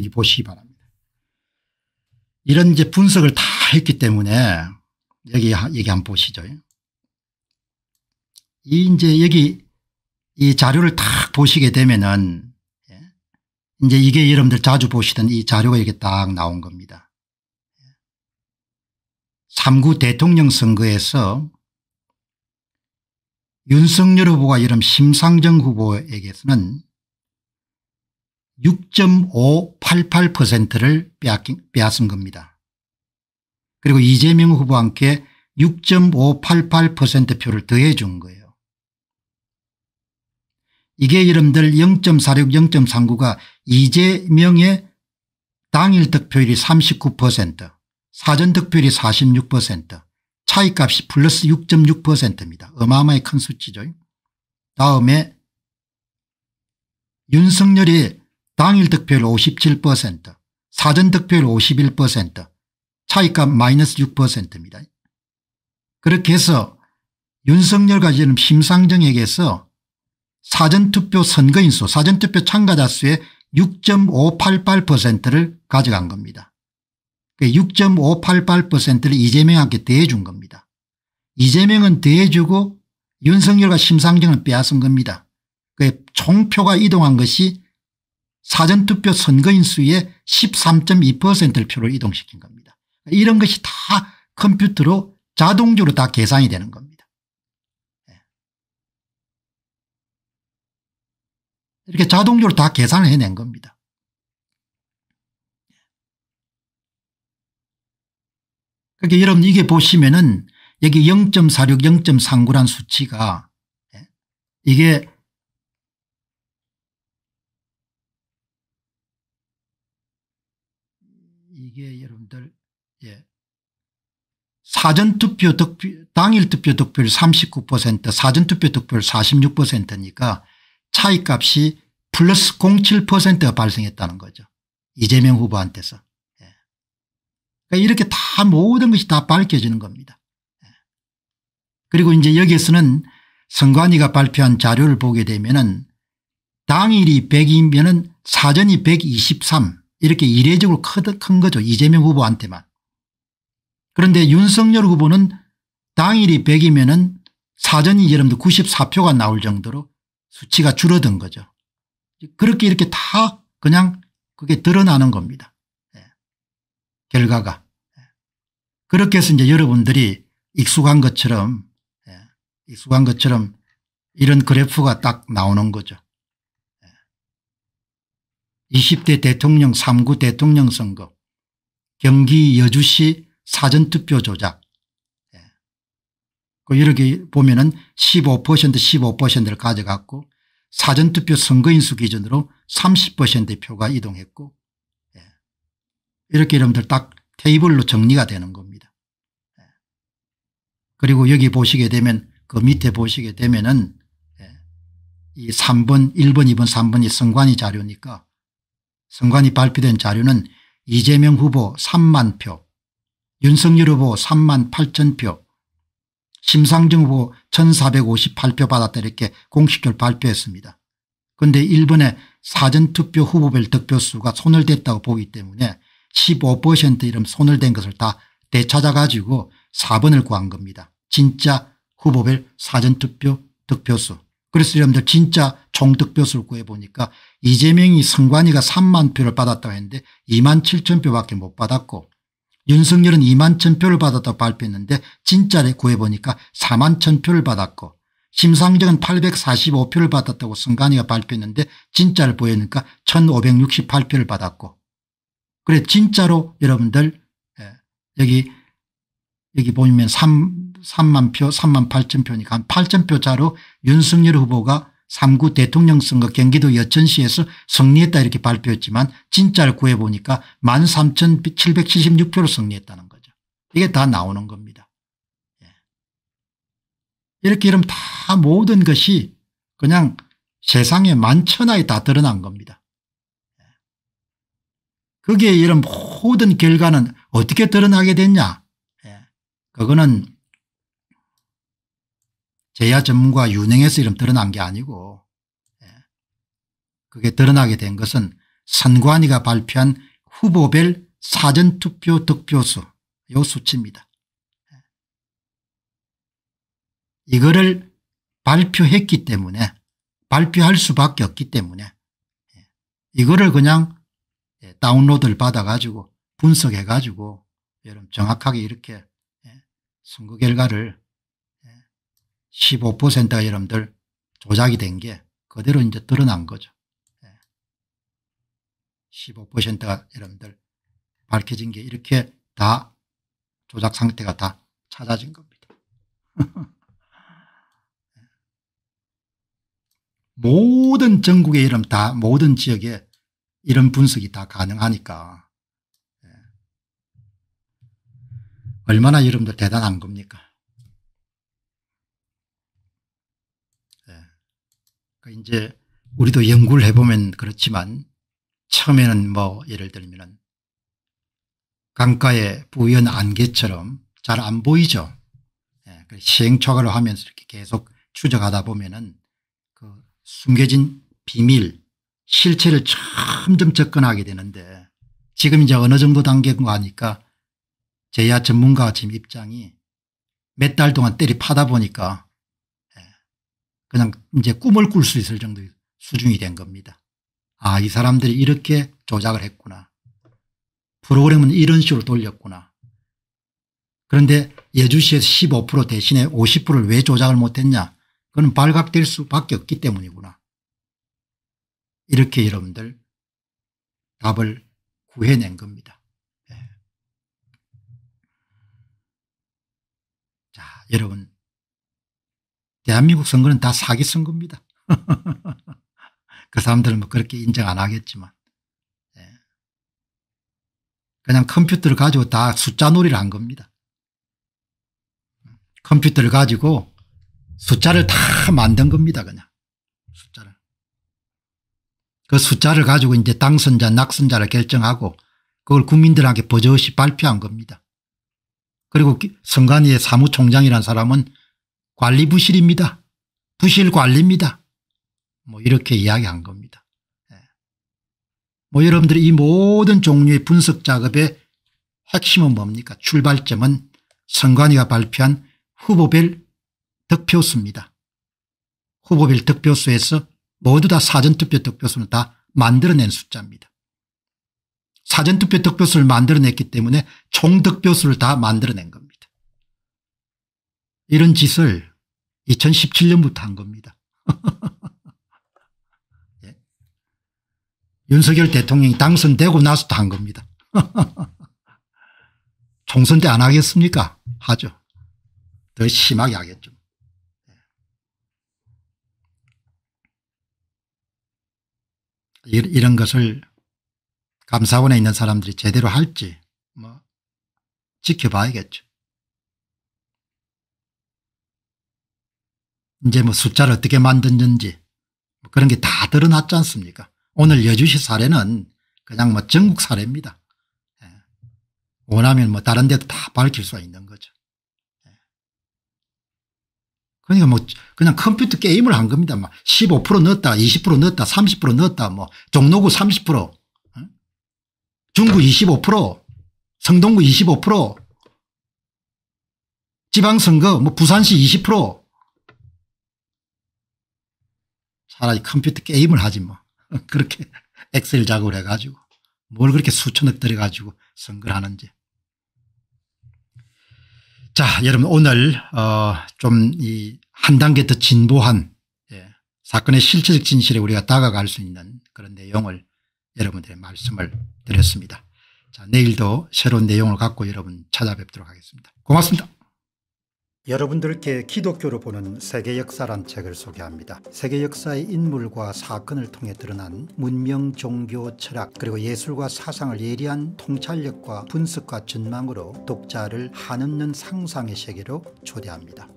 여기 보시기 바랍니다. 이런 이제 분석을 다 했기 때문에 여기 여기 한번 보시죠. 이 이제 여기 이 자료를 딱 보시게 되면은 예, 이제 이게 여러분들 자주 보시던 이 자료가 이렇게 딱 나온 겁니다. 3구 대통령 선거에서 윤석열 후보가 이름 심상정 후보에게서는 6.588%를 빼앗긴 겁니다. 그리고 이재명 후보와 함께 6.588% 표를 더해 준 거예요. 이게 여러분들 0.46 0.39가 이재명의 당일 득표율이 39% 사전 득표율이 46% 차이값이 플러스 6.6%입니다. 어마어마하게 큰 수치죠. 다음에 윤석열이 당일 득표율 57% 사전 득표율 51% 차이값 마이너스 6%입니다. 그렇게 해서 윤석열과 지금 심상정에게서 사전투표 선거인수 사전투표 참가자 수의 6.588%를 가져간 겁니다. 6.588%를 그 이재명한테 대해준 겁니다. 이재명은 대해주고 윤석열과 심상정은 빼앗은 겁니다. 그 총표가 이동한 것이 사전투표 선거인 수의 13.2%를 표를 이동시킨 겁니다. 이런 것이 다 컴퓨터로 자동적으로 다 계산이 되는 겁니다. 예. 이렇게 자동적으로 다 계산을 해낸 겁니다. 그러니까 여러분 이게 보시면은 여기 0.46 0.39란 수치가 예, 이게 이게 여러분들 예. 사전투표 득표 당일 투표 득표율 39% 사전투표 득표율 46%니까 차이값이 플러스 07%가 발생했다는 거죠. 이재명 후보한테서. 예. 그러니까 이렇게 다 모든 것이 다 밝혀지는 겁니다. 예. 그리고 이제 여기에서는 선관위가 발표한 자료를 보게 되면은 당일이 100이면 사전이 123 이렇게 이례적으로 큰 거죠. 이재명 후보한테만. 그런데 윤석열 후보는 당일이 100이면 사전이 여러분들 94표가 나올 정도로 수치가 줄어든 거죠. 그렇게 이렇게 다 그냥 그게 드러나는 겁니다. 예. 결과가. 예. 그렇게 해서 이제 여러분들이 익숙한 것처럼 예. 익숙한 것처럼 이런 그래프가 딱 나오는 거죠. 20대 대통령 3구 대통령 선거 경기 여주시 사전투표 조작 예. 그 이렇게 보면 은 15% 15%를 가져갔고 사전투표 선거인수 기준으로 30%의 표가 이동했고 예. 이렇게 여러분들 딱 테이블로 정리가 되는 겁니다. 예. 그리고 여기 보시게 되면 그 밑에 보시게 되면 은 이 3번 1번 2번 3번이 선관위 자료니까 선관위 발표된 자료는 이재명 후보 3만 표 윤석열 후보 3만 8천 표 심상정 후보 1458표 받았다 이렇게 공식적으로 발표했습니다. 그런데 일본의 사전투표 후보별 득표수가 손을 댔다고 보기 때문에 15% 이름 손을 댄 것을 다 되찾아 가지고 4번을 구한 겁니다. 진짜 후보별 사전투표 득표수 그래서 여러분들 진짜 총득표수를 구해보니까 이재명이 선관위가 3만 표를 받았다고 했는데 2만 7천 표밖에 못 받았고 윤석열은 2만 1천 표를 받았다고 발표했는데 진짜를 구해보니까 4만 1천 표를 받았고 심상정은 845표를 받았다고 선관위가 발표했는데 진짜를 보여니까 1568표를 받았고 그래 진짜로 여러분들 예, 여기 여기 보면 3 3만 표 3만 8천 표니까 한 8천 표 차로 윤석열 후보가 3구 대통령 선거 경기도 여천시에서 승리했다 이렇게 발표했지만 진짜를 구해보니까 13,776표로 승리했다는 거죠. 이게 다 나오는 겁니다. 예. 이렇게 이러면 다 모든 것이 그냥 세상에 만천하에 다 드러난 겁니다. 예. 그게 이런 모든 결과는 어떻게 드러나게 됐냐 예. 그거는 제야 전문가 윤행에서 이름 드러난 게 아니고 예. 그게 드러나게 된 것은 선관위가 발표한 후보별 사전투표 득표수 요 수치입니다. 이거를 발표했기 때문에 발표할 수밖에 없기 때문에 이거를 그냥 다운로드를 받아 가지고 분석해 가지고 여러분 정확하게 이렇게 선거 결과를 15%가 여러분들 조작이 된 게 그대로 이제 드러난 거죠. 15%가 여러분들 밝혀진 게 이렇게 다 조작 상태가 다 찾아진 겁니다. 모든 전국의 이름 다 모든 지역에 이런 분석이 다 가능하니까 얼마나 여러분들 대단한 겁니까 그 이제 우리도 연구를 해보면 그렇지만 처음에는 뭐 예를 들면 강가에 부연 안개처럼 잘 안 보이죠. 예, 시행착오를 하면서 이렇게 계속 추적하다 보면은 그 숨겨진 비밀 실체를 점점 접근하게 되는데 지금 이제 어느 정도 단계인가 하니까 제야 전문가 지금 입장이 몇 달 동안 때리 파다 보니까 그냥 이제 꿈을 꿀 수 있을 정도의 수준이 된 겁니다. 아, 이 사람들이 이렇게 조작을 했구나. 프로그램은 이런 식으로 돌렸구나. 그런데 예주시에서 15% 대신에 50%를 왜 조작을 못했냐. 그건 발각될 수밖에 없기 때문이구나. 이렇게 여러분들 답을 구해낸 겁니다. 네. 자, 여러분 대한민국 선거는 다 사기 선거입니다. 그 사람들은 뭐 그렇게 인정 안 하겠지만 예. 그냥 컴퓨터를 가지고 다 숫자 놀이를 한 겁니다. 컴퓨터를 가지고 숫자를 다 만든 겁니다. 그냥 숫자를. 그 숫자를 가지고 이제 당선자 낙선자를 결정하고 그걸 국민들에게 버젓이 발표한 겁니다. 그리고 선관위의 사무총장이라는 사람은 관리 부실입니다. 부실 관리입니다. 뭐 이렇게 이야기한 겁니다. 예. 뭐 여러분들이 이 모든 종류의 분석 작업의 핵심은 뭡니까 출발점은 선관위가 발표한 후보별 득표수입니다. 후보별 득표수에서 모두 다 사전투표 득표수는 다 만들어낸 숫자입니다. 사전투표 득표수를 만들어냈기 때문에 총 득표수를 다 만들어낸 겁니다. 이런 짓을 2017년부터 한 겁니다. 예. 윤석열 대통령이 당선되고 나서도 한 겁니다. 총선 때 안 하겠습니까? 하죠. 더 심하게 하겠죠. 예. 이런 것을 감사원에 있는 사람들이 제대로 할지 뭐 지켜봐야겠죠. 이제 뭐 숫자를 어떻게 만든지 뭐 그런 게 다 드러났지 않습니까 오늘 여주시 사례는 그냥 뭐 전국 사례입니다. 예. 원하면 뭐 다른 데도 다 밝힐 수가 있는 거죠. 예. 그러니까 뭐 그냥 컴퓨터 게임을 한 겁니다. 막 15% 넣었다 20% 넣었다 30% 넣었다 뭐 종로구 30% 중구 25% 성동구 25% 지방선거 뭐 부산시 20% 차라리 컴퓨터 게임을 하지 뭐 그렇게 엑셀 작업을 해가지고 뭘 그렇게 수천억 들여가지고 선거를 하는지. 자 여러분 오늘 어, 좀 이 한 단계 더 진보한 예, 사건의 실체적 진실에 우리가 다가갈 수 있는 그런 내용을 여러분들의 말씀을 드렸습니다. 자 내일도 새로운 내용을 갖고 여러분 찾아뵙도록 하겠습니다. 고맙습니다. 여러분들께 기독교로 보는 세계 역사란 책을 소개합니다. 세계 역사의 인물과 사건을 통해 드러난 문명, 종교, 철학 그리고 예술과 사상을 예리한 통찰력과 분석과 전망으로 독자를 한없는 상상의 세계로 초대합니다.